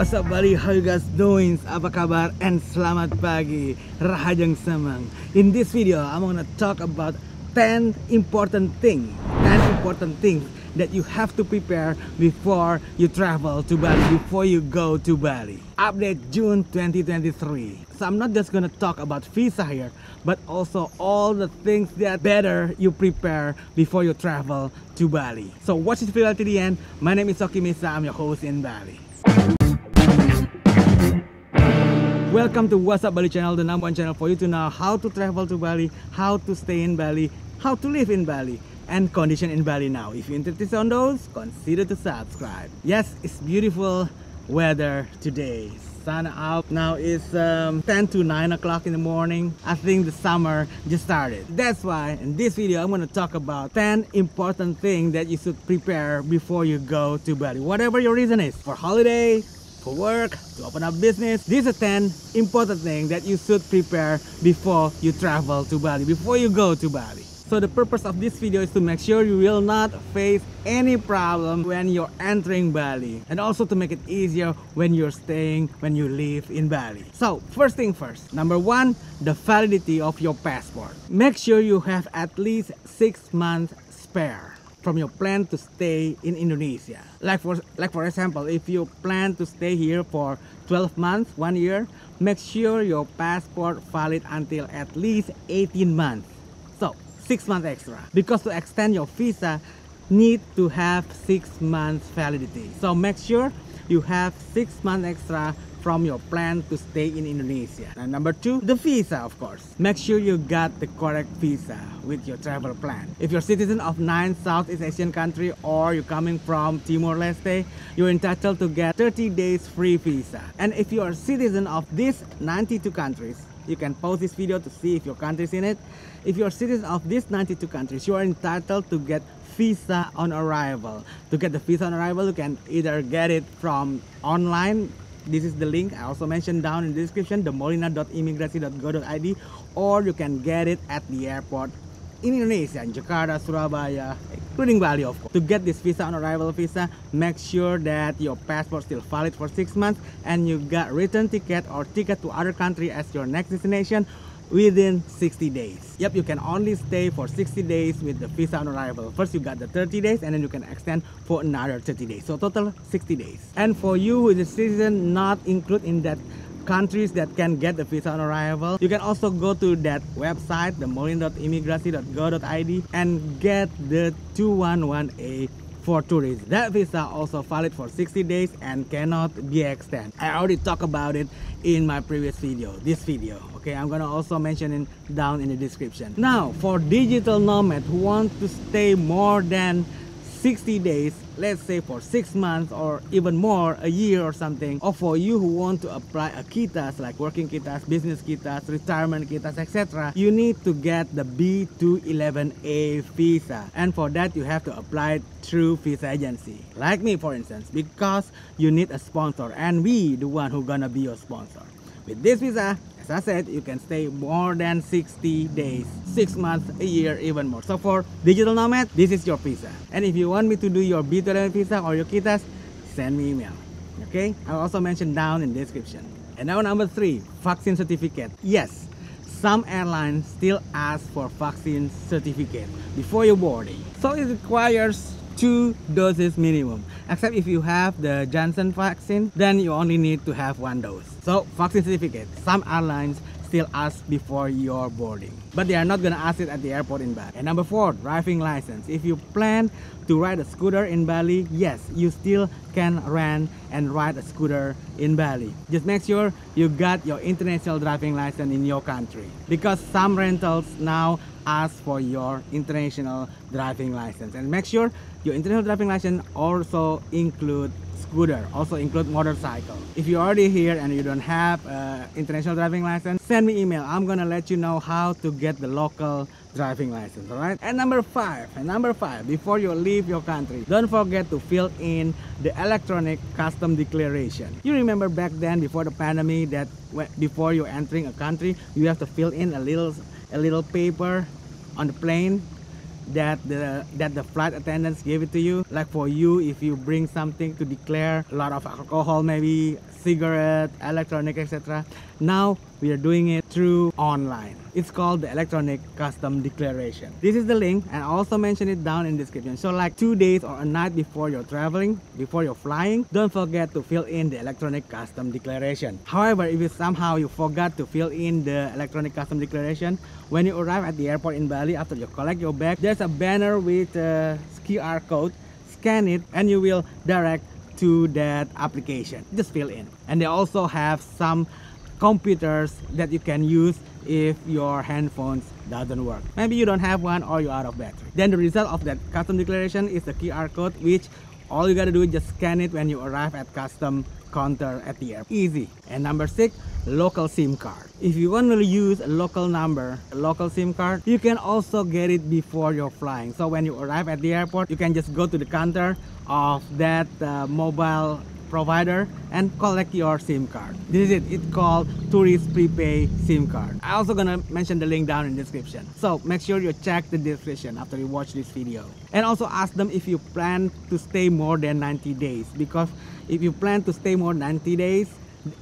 what's up Bali? How you guys doing? Apa kabar? And selamat pagi. Rahajeng Semeng In this video, I'm gonna talk about 10 important things 10 important things that you have to prepare before you travel to Bali Before you go to Bali. Update June 2023 So I'm not just gonna talk about visa here But also all the things that better you prepare before you travel to Bali. So watch this video till the end. My name is Oki Misa, I'm your host in Bali Welcome to What's Up Bali channel, the number one channel for you to know how to travel to Bali, how to stay in Bali, how to live in Bali, and condition in Bali now. If you're interested on those, consider to subscribe. Yes, it's beautiful weather today. Sun out now is um, 10 to 9 o'clock in the morning. I think the summer just started. That's why in this video I'm going to talk about 10 important things that you should prepare before you go to Bali. Whatever your reason is, for holiday, for work, to open up business. These are 10 important things that you should prepare before you travel to Bali, before you go to Bali. So the purpose of this video is to make sure you will not face any problem when you're entering Bali and also to make it easier when you're staying, when you live in Bali. So first thing first, number one, the validity of your passport. Make sure you have at least six months spare from your plan to stay in Indonesia. Like for like for example, if you plan to stay here for 12 months, one year, make sure your passport valid until at least 18 months. So six months extra. Because to extend your visa, need to have six months validity. So make sure you have six months extra from your plan to stay in Indonesia. And number two, the visa, of course. Make sure you got the correct visa with your travel plan. If you're citizen of nine Southeast Asian country or you're coming from Timor-Leste, you're entitled to get 30 days free visa. And if you are citizen of these 92 countries, you can pause this video to see if your country is in it. If you're citizen of these 92 countries, you are entitled to get visa on arrival. To get the visa on arrival, you can either get it from online this is the link I also mentioned down in the description the molina.imigrasi.go.id or you can get it at the airport in Indonesia in Jakarta, Surabaya, including Bali of course. To get this visa on arrival visa, make sure that your passport still valid for six months and you got return ticket or ticket to other country as your next destination within 60 days. Yep, you can only stay for 60 days with the visa on arrival. First you got the 30 days and then you can extend for another 30 days. So total 60 days. And for you who is a citizen not included in that countries that can get the visa on arrival. You can also go to that website, the molina.imigrasi.go.id and get the 211A for tourists. That visa also valid for 60 days and cannot be extended. I already talked about it in my previous video, this video. Okay, I'm gonna also mention it down in the description. Now, for digital nomad who want to stay more than 60 days let's say for six months or even more a year or something. Or for you who want to apply a kitas like working kitas business kitas retirement kitas etc you need to get the b211a visa. And for that you have to apply through visa agency. Like me for instance because you need a sponsor and we the one who gonna be your sponsor with this visa as I said, you can stay more than 60 days, 6 months, a year, even more. So for digital nomad, this is your visa. And if you want me to do your B211 visa or your KITAS, send me email. Okay? I'll also mention down in the description. And now number 3, vaccine certificate. Yes, some airlines still ask for vaccine certificate before your boarding. So it requires two doses minimum. Except if you have the Johnson vaccine, then you only need to have one dose. So vaccine certificate, some airlines still ask before your boarding. But they are not gonna ask it at the airport in Bali. And number four, driving license. If you plan to ride a scooter in Bali, yes, you still can rent and ride a scooter in Bali. Just make sure you got your international driving license in your country. Because some rentals now ask for your international driving license. And make sure your international driving license also include scooter also include motorcycle. If you're already here and you don't have uh, international driving license send me email. I'm gonna let you know how to get the local driving license all right and number five and number five before you leave your country don't forget to fill in the electronic custom declaration. You remember back then before the pandemic that before you're entering a country you have to fill in a little a little paper on the plane that the that the flight attendants give it to you. Like for you, if you bring something to declare a lot of alcohol, maybe cigarette, electronic, etc. Now we are doing it through online. It's called the electronic custom declaration. This is the link and I also mention it down in description. So like two days or a night before you're traveling, before you're flying, don't forget to fill in the electronic custom declaration. However, if you somehow you forgot to fill in the electronic custom declaration, when you arrive at the airport in Bali after you collect your bag, there's a banner with a QR code. Scan it and you will direct to that application. Just fill in. And they also have some computers that you can use if your handphones doesn't work. Maybe you don't have one or you're out of battery. Then the result of that custom declaration is the QR code which all you gotta do is just scan it when you arrive at custom counter at the airport. Easy. And number six, local SIM card. If you want to use a local number, a local SIM card, you can also get it before you're flying. So when you arrive at the airport, you can just go to the counter of that uh, mobile provider and collect your SIM card. This is it. It's called Tourist Prepay SIM card. I also gonna mention the link down in description. So make sure you check the description after you watch this video. And also ask them if you plan to stay more than 90 days because if you plan to stay more than 90 days,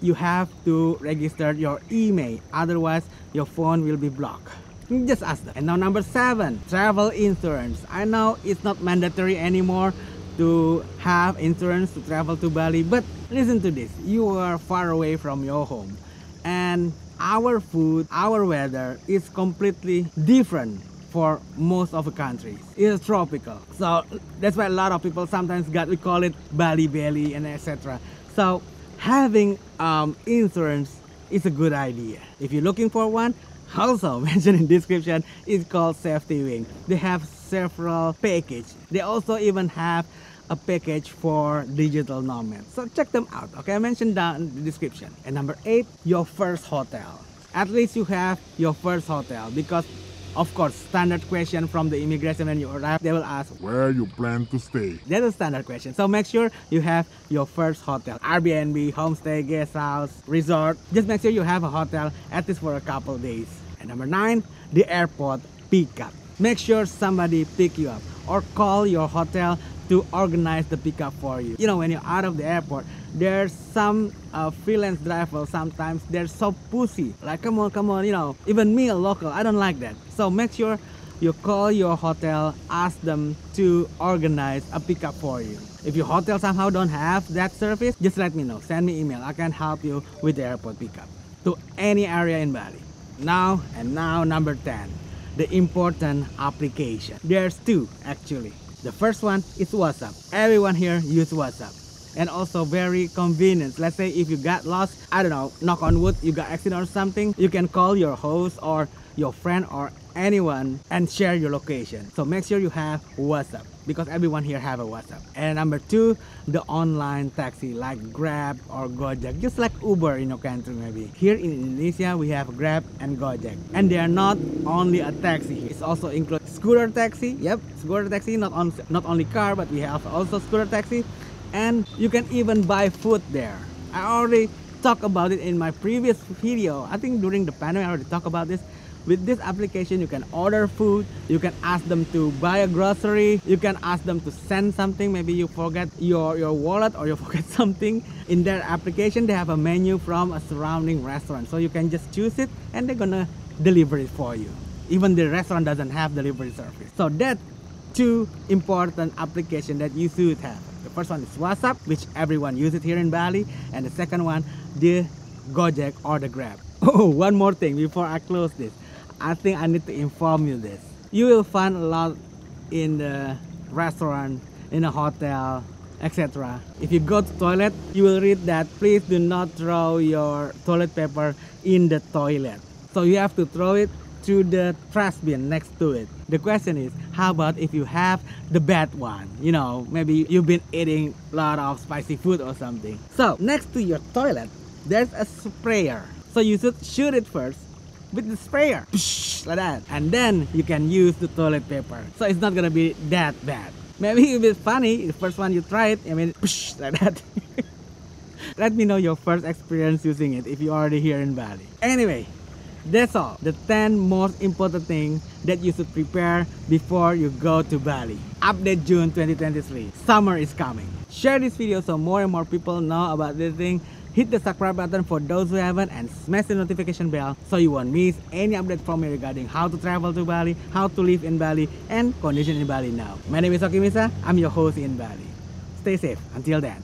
you have to register your email. Otherwise, your phone will be blocked just ask them. And now number seven, travel insurance. I know it's not mandatory anymore to have insurance to travel to Bali. But listen to this, you are far away from your home and our food, our weather is completely different for most of the countries. It's tropical. So that's why a lot of people sometimes got, we call it Bali belly and etc. So having um, insurance is a good idea. If you're looking for one, also mentioned in description, it's called Safety Wing. They have several package. They also even have a package for digital nomads. So check them out. Okay, I mentioned down in the description. And number eight, your first hotel. At least you have your first hotel because of course, standard question from the immigration when you arrive, they will ask where you plan to stay. That's a standard question. So make sure you have your first hotel, Airbnb, homestay, guest house, resort. Just make sure you have a hotel at least for a couple days. And number nine, the airport pickup. Make sure somebody pick you up or call your hotel to organize the pickup for you. You know, when you're out of the airport, there's some uh, freelance drivers sometimes they're so pussy. Like, come on, come on, you know, even me, a local, I don't like that. So make sure you call your hotel, ask them to organize a pickup for you. If your hotel somehow don't have that service, just let me know. Send me email. I can help you with the airport pickup to any area in Bali. Now and now number 10, the important application. There's two actually. The first one is WhatsApp. Everyone here use WhatsApp. And also very convenient. Let's say if you got lost, I don't know, knock on wood, you got accident or something, you can call your host or your friend or anyone and share your location. So make sure you have WhatsApp because everyone here have a WhatsApp. And number two, the online taxi like Grab or Gojek, just like Uber in your country maybe. Here in Indonesia, we have Grab and Gojek. And they are not only a taxi, it's also include scooter taxi. Yep, scooter taxi, not, on, not only car, but we have also scooter taxi. And you can even buy food there. I already talked about it in my previous video. I think during the pandemic, I already talked about this with this application you can order food you can ask them to buy a grocery you can ask them to send something. Maybe you forget your your wallet or you forget something. In their application they have a menu from a surrounding restaurant. So you can just choose it and they're gonna deliver it for you. Even the restaurant doesn't have delivery service. So that two important application that you should have. The first one is whatsapp which everyone uses here in bali. And the second one the gojek or the grab. Oh one more thing before i close this I think I need to inform you this. You will find a lot in the restaurant, in a hotel, etc. If you go to toilet, you will read that please do not throw your toilet paper in the toilet. So you have to throw it to the trash bin next to it. The question is, how about if you have the bad one? You know, maybe you've been eating a lot of spicy food or something. So next to your toilet, there's a sprayer. So you should shoot it first with the sprayer like that and then you can use the toilet paper so it's not gonna be that bad maybe it'll be funny the first one you try it I mean like that let me know your first experience using it if you're already here in Bali anyway That's all. The 10 most important things that you should prepare before you go to Bali. Update June 2023. Summer is coming. Share this video so more and more people know about this thing. Hit the subscribe button for those who haven't and smash the notification bell so you won't miss any update from me regarding how to travel to Bali, how to live in Bali, and condition in Bali now. My name is Oki Misa. I'm your host in Bali. Stay safe. Until then.